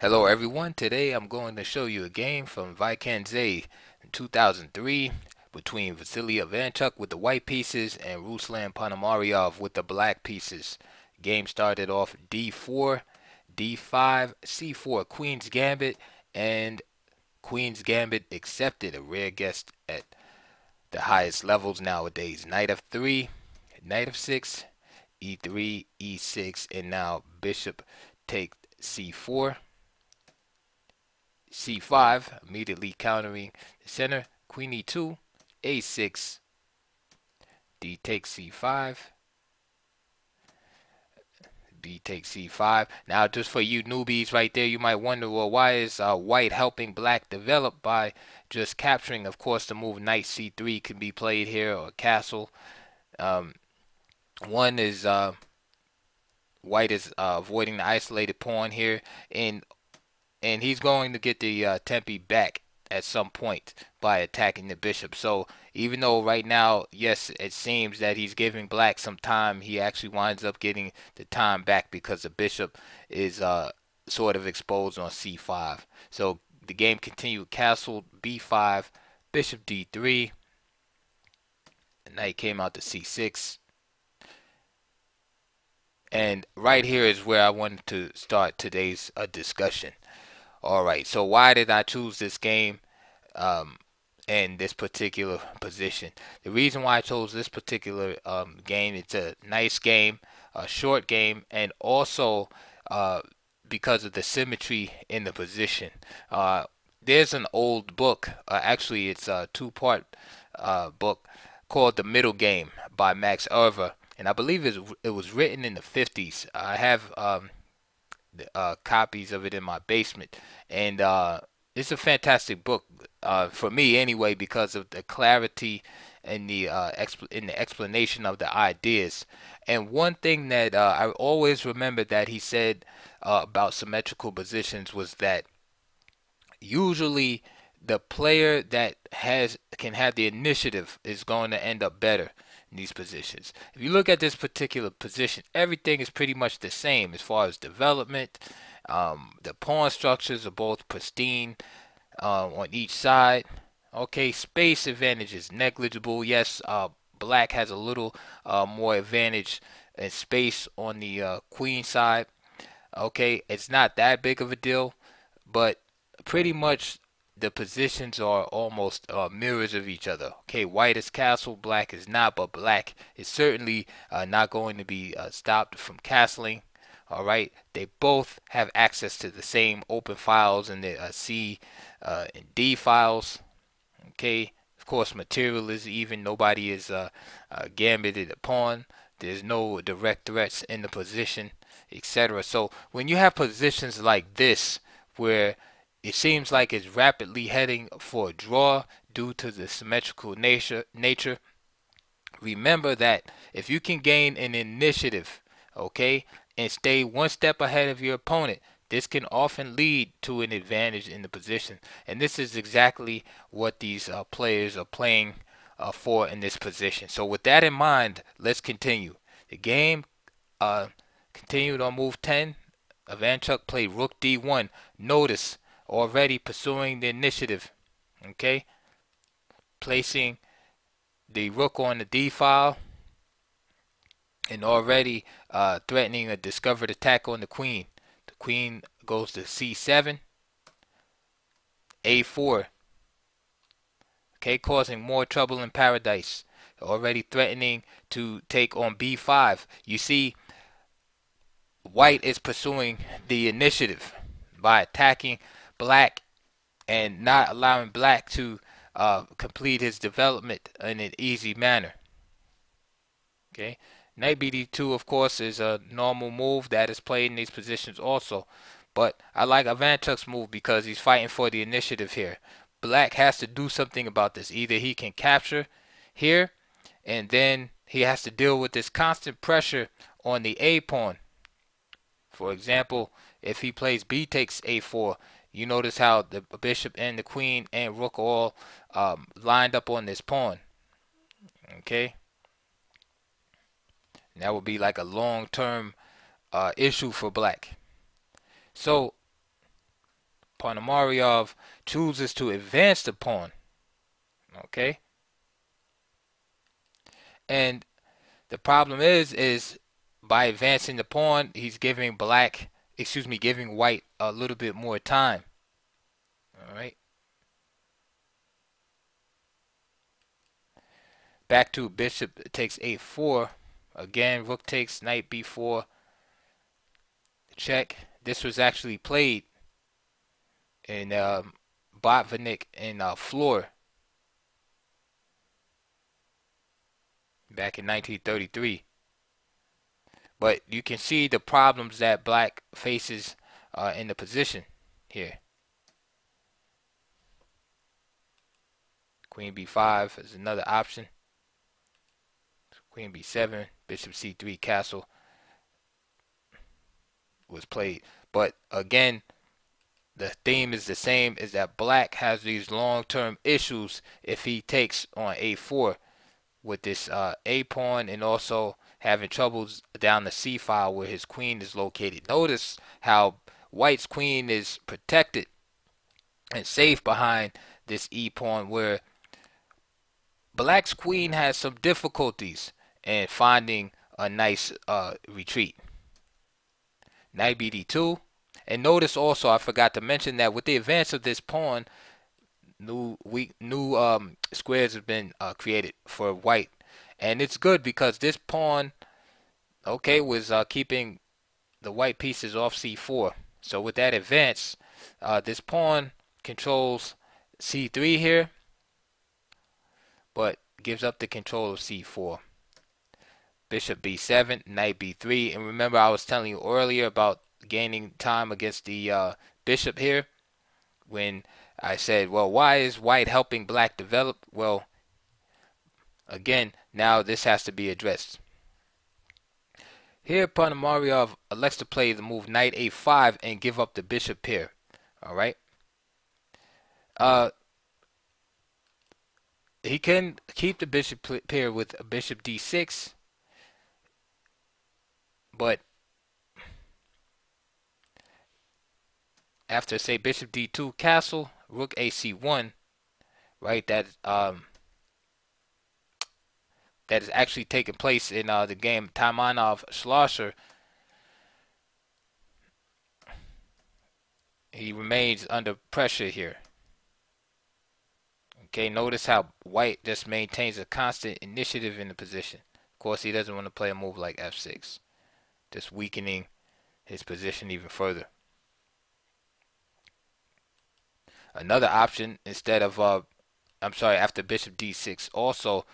Hello everyone, today I'm going to show you a game from Wijk aan Zee in 2003 between Vassily Ivanchuk with the white pieces and Ruslan Ponomariov with the black pieces. Game started off d4, d5, c4, Queen's Gambit, and Queen's Gambit accepted, a rare guest at the highest levels nowadays. Knight of 3, Knight of 6, e3, e6, and now Bishop take c4 c5, immediately countering the center, queen e2, a6, d takes c5, b takes c5. Now, just for you newbies right there, you might wonder, well, why is uh, white helping black develop by just capturing? Of course, the move knight c3 can be played here, or castle. Um, one is uh, white is uh, avoiding the isolated pawn here, and and he's going to get the uh, tempi back at some point by attacking the bishop. So even though right now, yes, it seems that he's giving black some time, he actually winds up getting the time back because the bishop is uh, sort of exposed on c5. So the game continued castle b5, bishop d3, the knight came out to c6. And right here is where I wanted to start today's uh, discussion. All right, so why did I choose this game um, in this particular position? The reason why I chose this particular um, game, it's a nice game, a short game, and also uh, because of the symmetry in the position. Uh, there's an old book, uh, actually it's a two-part uh, book called The Middle Game by Max Euwe, and I believe it was written in the 50s. I have um, uh, copies of it in my basement, and uh, it's a fantastic book uh, for me anyway because of the clarity and the uh, in the explanation of the ideas. And one thing that uh, I always remember that he said uh, about symmetrical positions was that usually the player that has can have the initiative is going to end up better these positions. If you look at this particular position, everything is pretty much the same as far as development. Um, the pawn structures are both pristine uh, on each side. Okay, space advantage is negligible. Yes, uh, black has a little uh, more advantage in space on the uh, queen side. Okay, it's not that big of a deal, but pretty much the positions are almost uh, mirrors of each other. Okay, white is castle, black is not, but black is certainly uh, not going to be uh, stopped from castling. All right, they both have access to the same open files in the uh, C uh, and D files. Okay, of course, material is even. Nobody is uh, gambited upon. There's no direct threats in the position, etc. So when you have positions like this, where it seems like it's rapidly heading for a draw due to the symmetrical nature. nature. Remember that if you can gain an initiative, okay, and stay one step ahead of your opponent, this can often lead to an advantage in the position. And this is exactly what these uh, players are playing uh, for in this position. So with that in mind, let's continue. The game uh, continued on move 10. Ivanchuk played rook d1. Notice already pursuing the initiative. Okay? Placing the rook on the d file and already uh, threatening a discovered attack on the queen. The queen goes to c7, a4. Okay, causing more trouble in paradise. Already threatening to take on b5. You see, white is pursuing the initiative by attacking black and not allowing black to uh, complete his development in an easy manner. Okay, knight bd2 of course is a normal move that is played in these positions also. But I like Ivanchuk's move because he's fighting for the initiative here. Black has to do something about this. Either he can capture here and then he has to deal with this constant pressure on the A pawn. For example, if he plays B takes A4, you notice how the bishop and the queen and rook all um, lined up on this pawn. Okay. And that would be like a long-term uh, issue for black. So Ponomariov chooses to advance the pawn. Okay. And the problem is, is by advancing the pawn, he's giving black, excuse me, giving white a little bit more time. All right. Back to bishop takes a4. Again, rook takes knight b4. Check. This was actually played in um, Botvinnik and uh, Flohr back in 1933. But you can see the problems that black faces uh, in the position here. Queen b5 is another option. Queen b7, bishop c3, castle was played. But again, the theme is the same is that black has these long-term issues if he takes on a4 with this uh, a pawn and also having troubles down the c file where his queen is located. Notice how white's queen is protected and safe behind this e pawn where black's queen has some difficulties in finding a nice uh, retreat. Knight bd2 and notice also, I forgot to mention that with the advance of this pawn, new we new um, squares have been uh, created for white, and it's good because this pawn, okay, was uh, keeping the white pieces off c4. So with that advance, uh, this pawn controls c3 here, but gives up the control of c4 bishop b7 knight b3 and remember I was telling you earlier about gaining time against the uh, bishop here when I said, well, why is white helping black develop? Well, again, now this has to be addressed. Here, Ponomariov elects to play the move knight a5 and give up the bishop here. All right. Uh, he can keep the bishop pair with a bishop d6, but after say bishop d2 castle rook ac1 right that um that is actually taking place in uh, the game Taimanov Schlosser. He remains under pressure here. Okay notice how white just maintains a constant initiative in the position. Of course he doesn't want to play a move like f6 just weakening his position even further. Another option instead of uh, I'm sorry, after bishop d6 also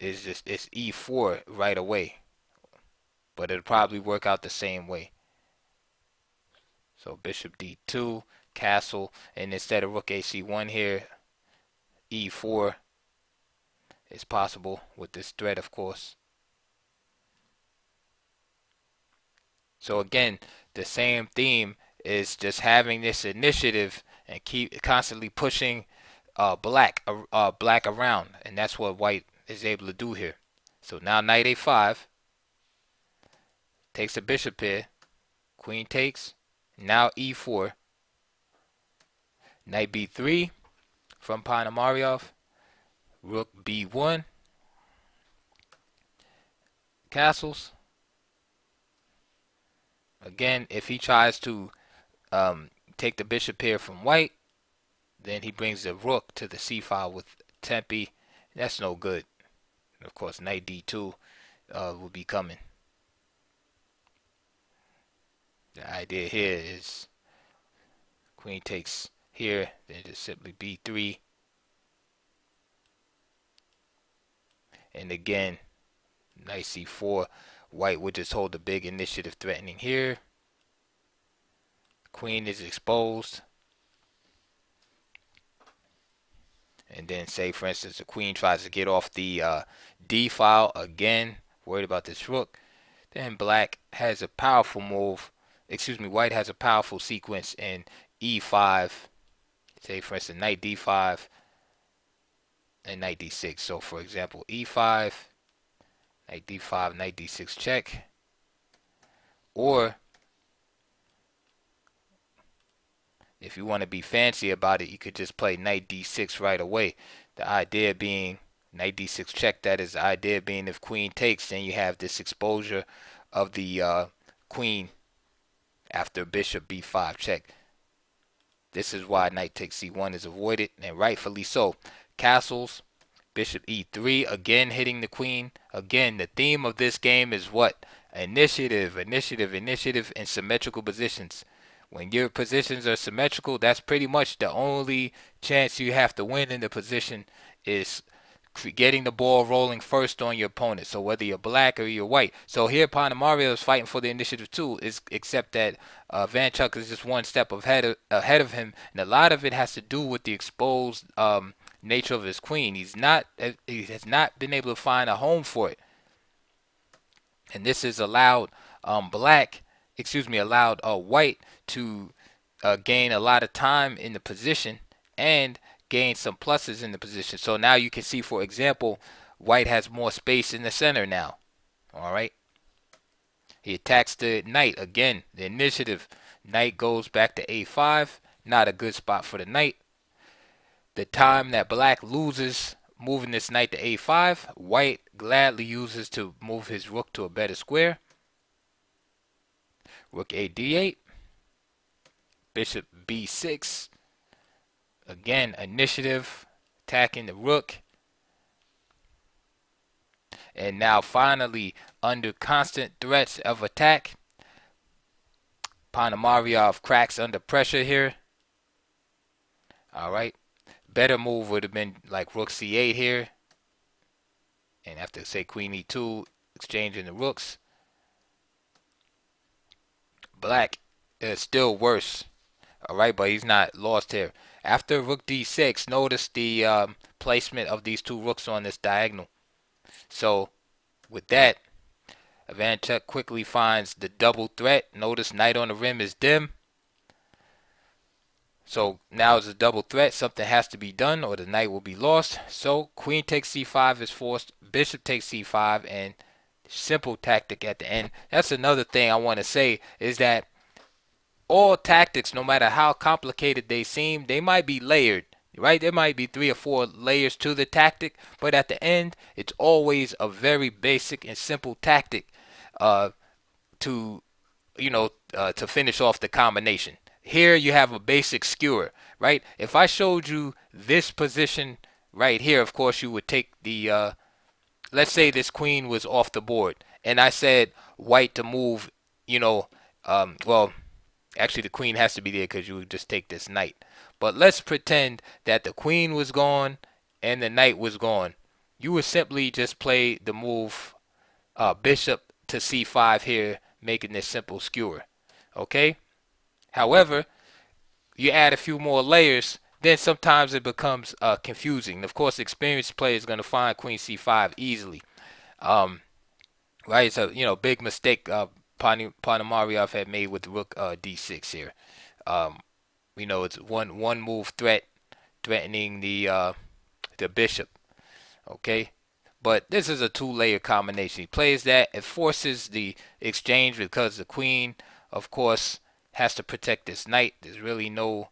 is just it's e4 right away. But it'll probably work out the same way. So bishop d2, castle, and instead of rook ac1 here, e4 is possible with this threat, of course. So again, the same theme is just having this initiative and keep constantly pushing uh, black uh, uh, black around, and that's what white is able to do here. So now knight a5 takes a bishop here, queen takes, now e4, knight b3 from Ponomariov, rook b1, castles. Again, if he tries to um, take the bishop here from white. Then he brings the rook to the c file with tempo. That's no good. Of course, knight d2 uh, will be coming. The idea here is queen takes here, then just simply b3. And again, knight c4. White would just hold the big initiative threatening here. Queen is exposed. And then say, for instance, the queen tries to get off the uh, D file again, worried about this rook. Then black has a powerful move. Excuse me, white has a powerful sequence in E5. Say, for instance, knight D5 and knight D6. So, for example, E5, knight D5, knight D6 check. Or if you want to be fancy about it, you could just play knight d6 right away. The idea being knight d6 check. That is the idea being if queen takes, then you have this exposure of the uh, queen after bishop b5 check. This is why knight takes c1 is avoided, and rightfully so. Castles, bishop e3, again hitting the queen. Again, the theme of this game is what? Initiative, initiative, initiative in symmetrical positions. When your positions are symmetrical, that's pretty much the only chance you have to win in the position is getting the ball rolling first on your opponent. So whether you're black or you're white. So here Mario is fighting for the initiative too, is except that uh, Van Chuck is just one step ahead of, ahead of him, and a lot of it has to do with the exposed um, nature of his queen. He's not uh, he has not been able to find a home for it, and this has allowed um, black, excuse me, allowed uh, white to uh, gain a lot of time in the position and gain some pluses in the position. So now you can see, for example, white has more space in the center now. All right. He attacks the knight. Again, the initiative. Knight goes back to a5. Not a good spot for the knight. The time that black loses moving this knight to a5, white gladly uses to move his rook to a better square. Rook a d8. Bishop b6. Again, initiative, attacking the rook. And now finally, under constant threats of attack, Ponomariov cracks under pressure here. Alright. Better move would have been like rook c8 here. And after, say, queen e2, exchanging the rooks. Black is still worse. Alright, but he's not lost here. After rook d6, notice the um, placement of these two rooks on this diagonal. So with that, Ivanchuk quickly finds the double threat. Notice knight on the rim is dim. So now it's a double threat. Something has to be done or the knight will be lost. So queen takes c5 is forced. Bishop takes c5 and simple tactic at the end. That's another thing I want to say is that all tactics, no matter how complicated they seem, they might be layered, right? There might be three or four layers to the tactic, but at the end, it's always a very basic and simple tactic uh, to, you know, uh, to finish off the combination. Here you have a basic skewer, right? If I showed you this position right here, of course, you would take the, uh, let's say this queen was off the board, and I said white to move, you know, um, well, Actually, the queen has to be there because you would just take this knight. But let's pretend that the queen was gone and the knight was gone. You would simply just play the move uh, bishop to c5 here, making this simple skewer. Okay? However, you add a few more layers, then sometimes it becomes uh, confusing. Of course, experienced player is going to find queen c5 easily. Um, right? It's a you know big mistake uh, Ponomariov had made with rook uh, d6 here. Um, you know, it's one one move threat, threatening the uh, the bishop. Okay, but this is a two-layer combination. He plays that. It forces the exchange because the queen, of course, has to protect this knight. There's really no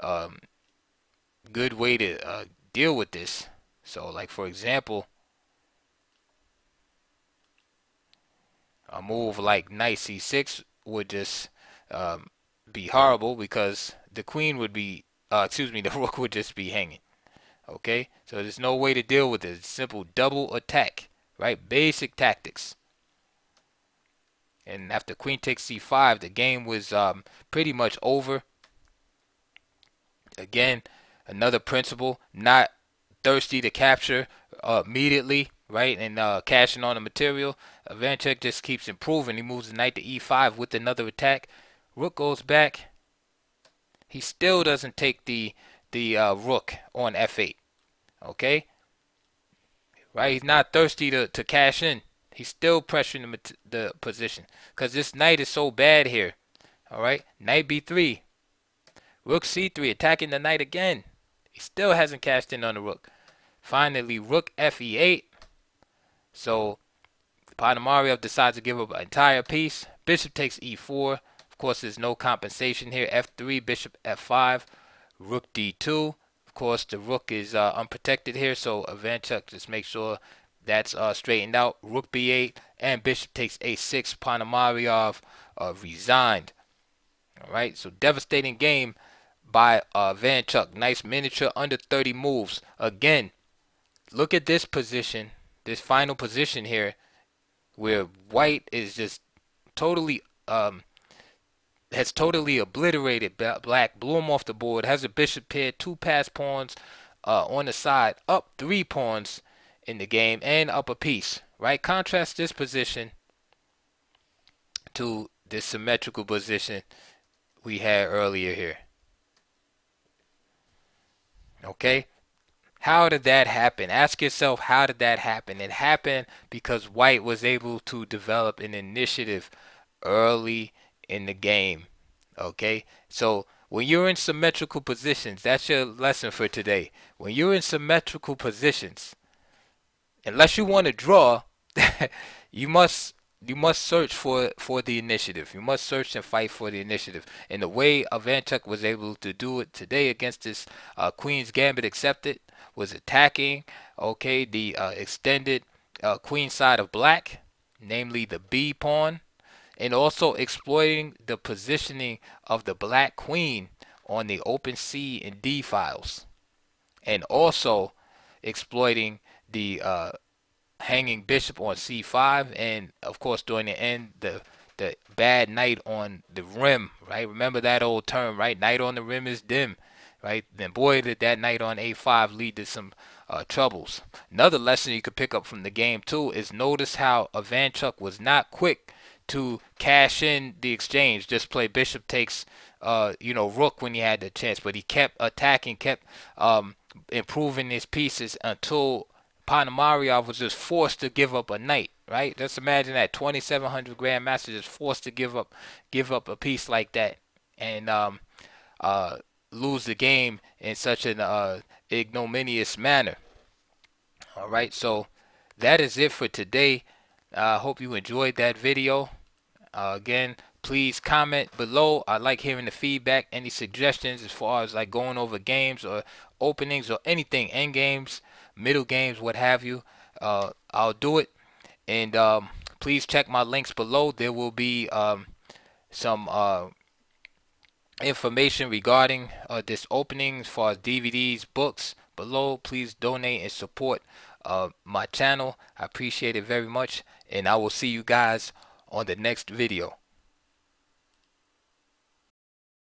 um, good way to uh, deal with this. So, like for example, a move like knight c6 would just um, be horrible because the queen would be, uh, excuse me, the rook would just be hanging. Okay, so there's no way to deal with this. Simple double attack, right? Basic tactics. And after queen takes c5, the game was um, pretty much over. Again, another principle, not thirsty to capture uh, immediately right? And uh, cashing on the material. Ivanchuk just keeps improving. He moves the knight to e5 with another attack. Rook goes back. He still doesn't take the the uh, rook on f8. Okay? Right? He's not thirsty to, to cash in. He's still pressuring the, the position. Because this knight is so bad here. Alright? Knight b3. Rook c3 attacking the knight again. He still hasn't cashed in on the rook. Finally, rook fe8. So Ponomariov decides to give up an entire piece. Bishop takes e4, Of course, there's no compensation here. F3, bishop F5, rook D2. Of course, the rook is uh, unprotected here, so Ivanchuk just make sure that's uh, straightened out. Rook B8 and bishop takes A6. Ponomariov uh, resigned. All right, so devastating game by uh, Vanchuk. Nice miniature under 30 moves. Again, look at this position, this final position here, where white is just totally um, has totally obliterated black, blew him off the board, has a bishop pair, two pass pawns uh, on the side, up three pawns in the game, and up a piece, right? Contrast this position to this symmetrical position we had earlier here. Okay? How did that happen? Ask yourself, how did that happen? It happened because White was able to develop an initiative early in the game. Okay? So when you're in symmetrical positions, that's your lesson for today. When you're in symmetrical positions, unless you want to draw, you must you must search for for the initiative. You must search and fight for the initiative. And the way Ivanchuk was able to do it today against this uh, Queen's Gambit accepted was attacking, okay, the uh, extended uh, queen side of black, namely the B pawn, and also exploiting the positioning of the black queen on the open C and D files, and also exploiting the uh, hanging bishop on c5 and of course during the end the the bad knight on the rim right? Remember that old term right? Knight on the rim is dim right? Then boy did that knight on a5 lead to some uh, troubles. Another lesson you could pick up from the game too is notice how Ivanchuk was not quick to cash in the exchange. Just play bishop takes uh, you know rook when he had the chance but he kept attacking kept um, improving his pieces until Ponomariov was just forced to give up a knight, right? Just imagine that 2,700 grandmaster just forced to give up, give up a piece like that, and um, uh, lose the game in such an uh, ignominious manner. All right, so that is it for today. I uh, hope you enjoyed that video. Uh, again, please comment below. I like hearing the feedback, any suggestions as far as like going over games or openings or anything, end games middle games, what have you. Uh, I'll do it. And um, please check my links below. There will be um, some uh, information regarding uh, this opening as far as DVDs, books below. Please donate and support uh, my channel. I appreciate it very much. And I will see you guys on the next video.